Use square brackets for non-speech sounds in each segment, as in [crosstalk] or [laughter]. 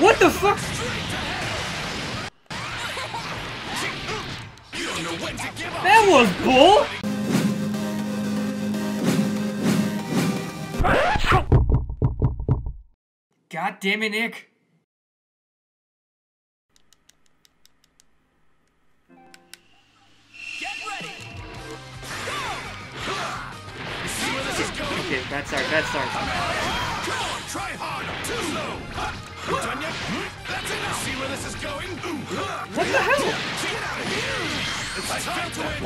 What the fuck? That was bull! God damn it, Nick. Okay, bad start, bad start. The hell? It's.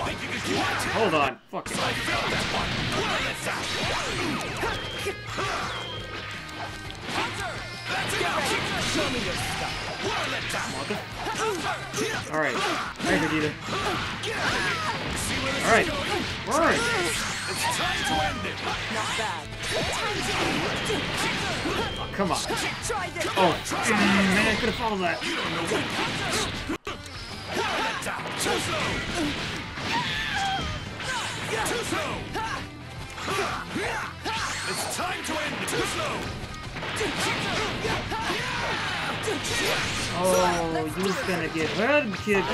Think you can it? Hold on. Fuck it. I felt that one. Alright. Alright. It's time to end it. Not bad. Come on. Oh, man, I could have followed that. Too slow. It's time to end. Oh, you're gonna get hurt, kid.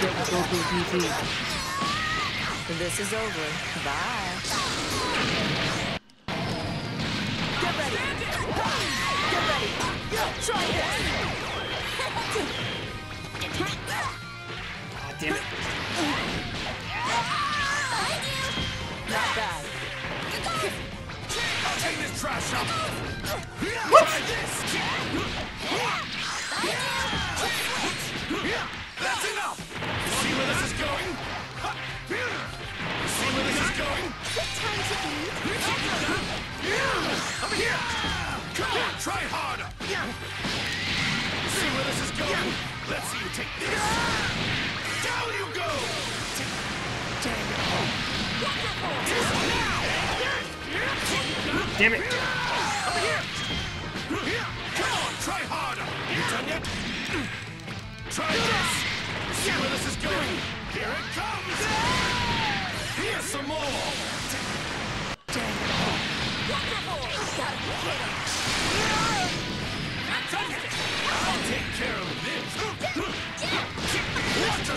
This is over. Bye. Let's see you take this. Down you go. Damn it. Over here. Come on, try harder. You done yet? Try this. See where this is going? Here it comes.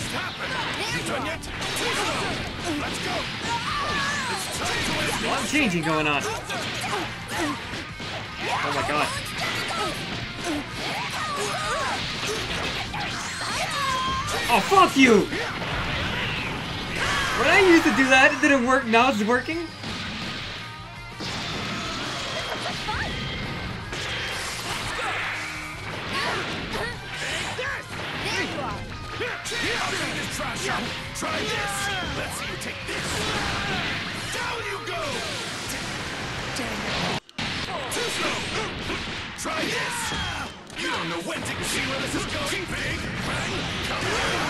Just happened? Done yet? Let's go. A lot of changing going on. Oh my god. Oh, fuck you! When I used to do that, it didn't work. Now it's working? Try this. Let's see you take this. Down you go. Dang it! Too slow. Try this. You don't know when to see where this is going. Big bang. Come on.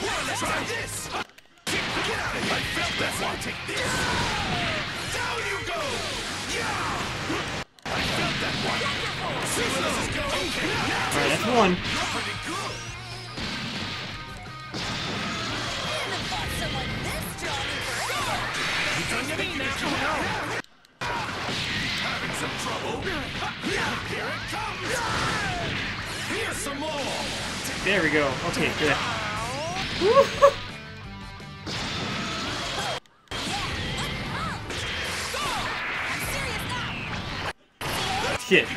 Well, let's try this. Get out of here. I felt that one. Take this. Down you go. Yeah. I felt that one. See where this is going. Alright, that's one. Some trouble? Here it comes. Here's some more. There we go. Okay, good. [laughs] Shit.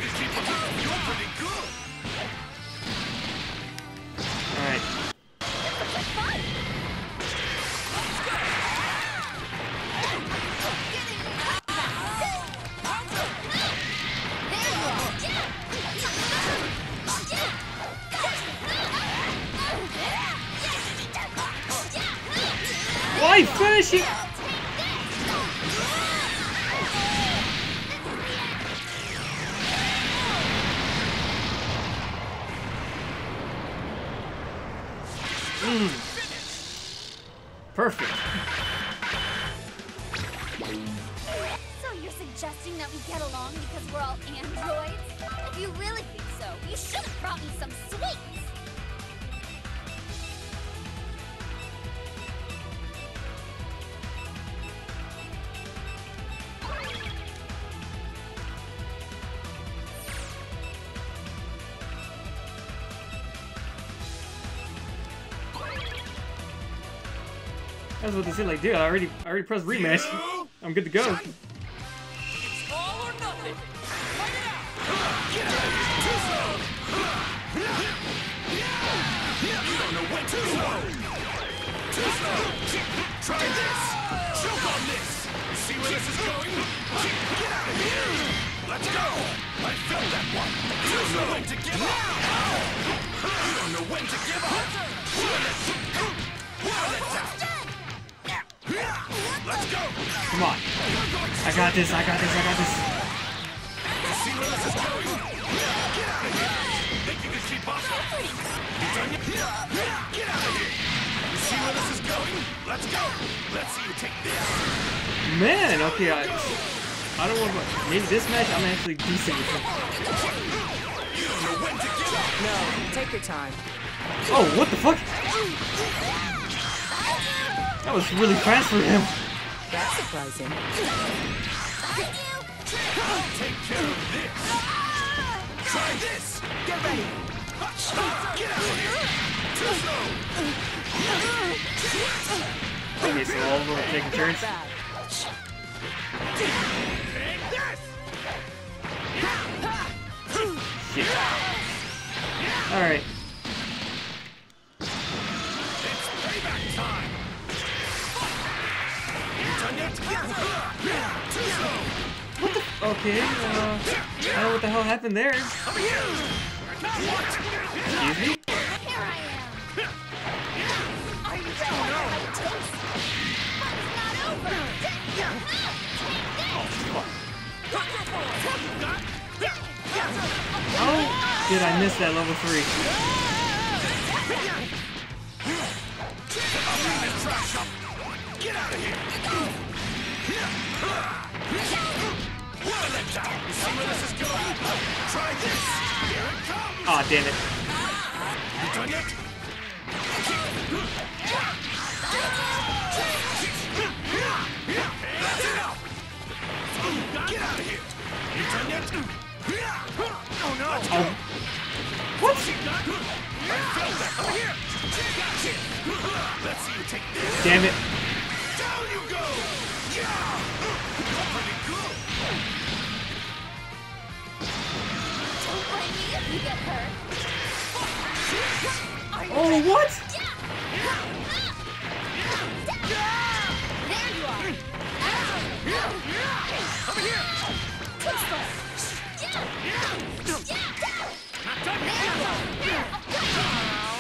Why finishing? Mm. Perfect. So you're suggesting that we get along because we're all androids? If you really think so, you should have brought me some sweets! I was about to say, like, dude, I already, I already pressed rematch. I'm good to go. All or nothing. Fight it out. Get out of here. Too slow. You don't know when too slow. Too slow. Try this. Choke on this. See where this is going? Get out of here. Let's go. I felt that one. You don't know when to give up. You don't know when to give up. Run it. Run it down. Let's go. Come on. I got this. I got this. I got this. You see where this is going? Get out of here! Think you can keep up? You done yet? Get out of here! You see where this is going? Let's go! Let's see you take this! Man, okay, I, I don't want to. Maybe this match, I'm actually decent with him. You don't know when to give up! No, take your time. Oh, what the fuck? That was really fast for him. That's surprising. Take care of this! Try this! Get ready. Get out of here! Too slow! Okay, so all of them are taking turns. Take this! Shit. Alright. Done yet? Okay, uh, I don't know what the hell happened there. Excuse me? How did I miss that level 3? Get out of here! It! Aw, damn it. You done yet? That's enough! Get out of here! You done yet? Oh no! Oh. What? Damn it. Down you go! Oh, what?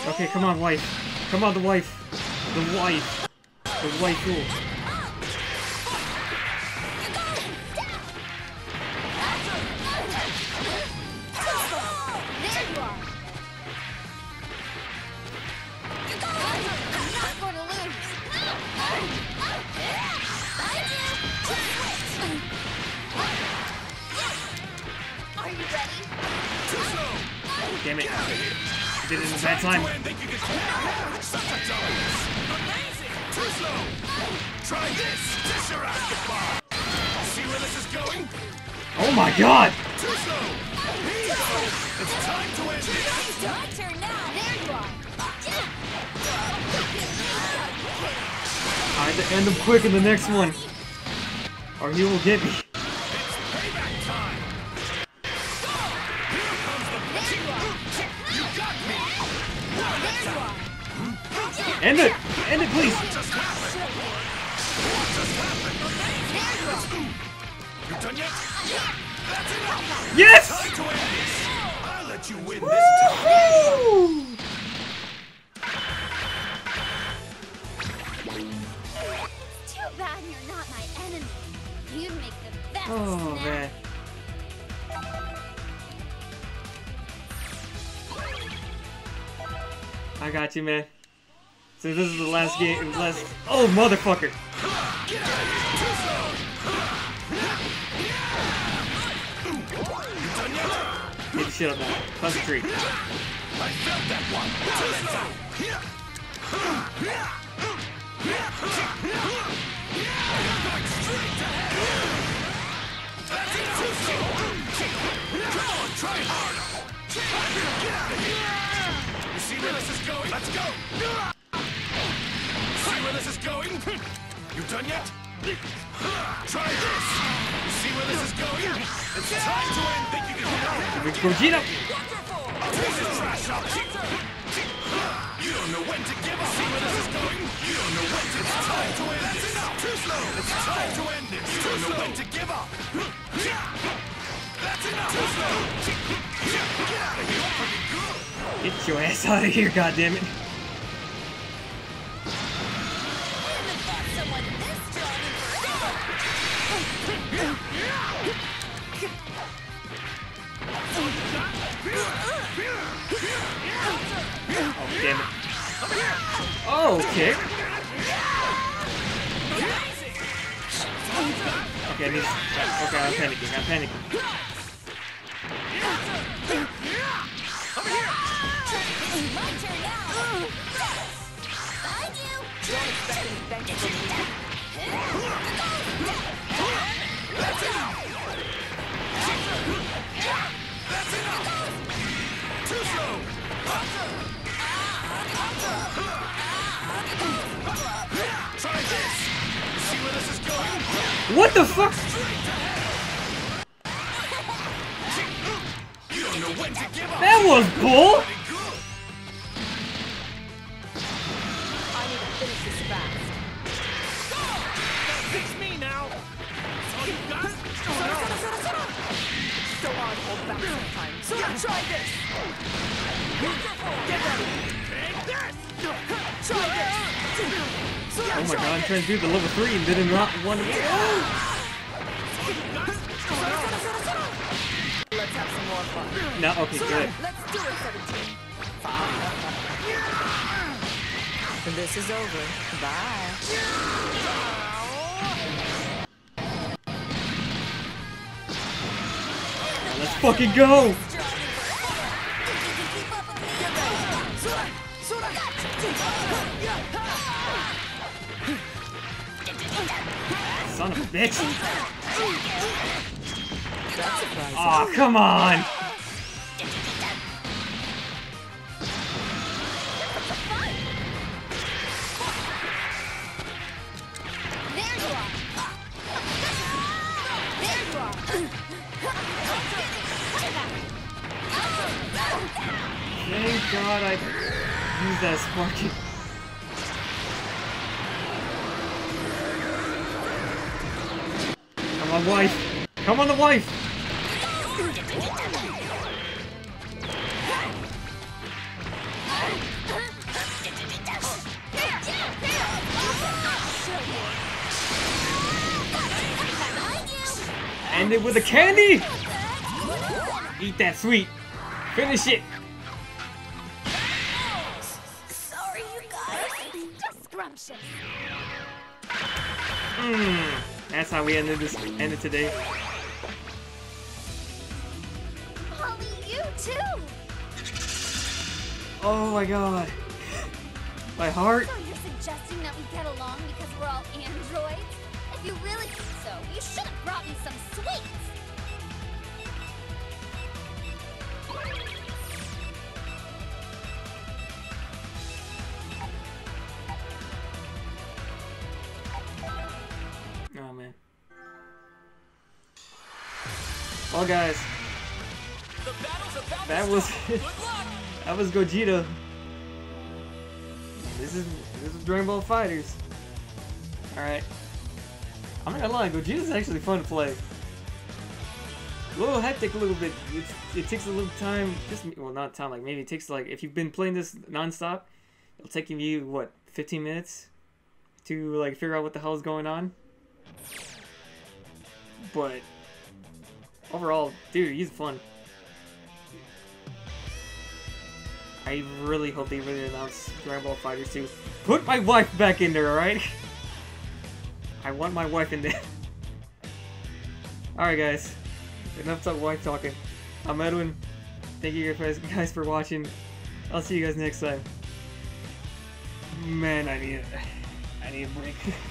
Okay, come on, wife. Come on, the wife. The wife. The wife rule. Damn it. Did it in bad time. When think you can Such a dominance! Amazing! Too slow! Try this! This your ass to bar! See where this is going? Oh my god! Too slow! Here you go! It's time to end this! It's now. There you are. I have to end him quick in the next one. Or he will get me. End it! End it, please! What just happened? What just happened? There you are. You done yet? That's enough! Yes! Time to end this! I'll let you win this time! Woo! Too bad you're not my enemy. You'd make the best Oh man. I got you, man. So this is the last game. Last. Oh, motherfucker! Get the shit up now. Concentrate. I felt that one! It! Try harder! Get out of here! You see where this is going? Let's go! You done yet? Try this! You see where this is going? It's time to end! Think you can handle it? Gogeta! Piece of trash, I'll You don't know when to give up! See where this is going? You don't know when to... It's time to end That's enough! Too slow! It's time to end it! You don't know when to give up! That's enough! Too slow! Get out of here! Get your ass out of here, goddammit. Damn it. Oh, okay. Okay, I need. Okay, I'm panicking. I'm panicking. Got? the fuck? That was yeah, try this. Get ready. Take this! Try this. So Oh my god, I'm trying to do the level 3 and did not want to. Let's have some more fun. No, okay, good. Let's do it, 17. This is over. Bye. Let's fucking go! Bitch! That's surprising. Oh, come on! There you are. There you are. Thank god I used that sparky. On, wife! Come on, the wife! End it with a candy! Eat that sweet! Finish it! That's how we ended this ended today. Holly, you too. Oh my god. My heart. So you're suggesting that we get along because we're all androids? If you really think so, you should have brought me some sweets. Guys, that was [laughs] that was Gogeta. This is this is Dragon Ball FighterZ. Alright. I'm not gonna lie, Gogeta's actually fun to play. A little hectic a little bit. It's, it takes a little time, just well not time, like maybe it takes like if you've been playing this non-stop, it'll take you what, 15 minutes to like figure out what the hell is going on. But overall, dude, he's fun. I really hope they really announce Dragon Ball FighterZ 2. Put my wife back in there, alright? [laughs] I want my wife in there. alright, guys. Enough talk wife talking. I'm Edwin. Thank you guys for watching. I'll see you guys next time. Man, I need I need a break. [laughs]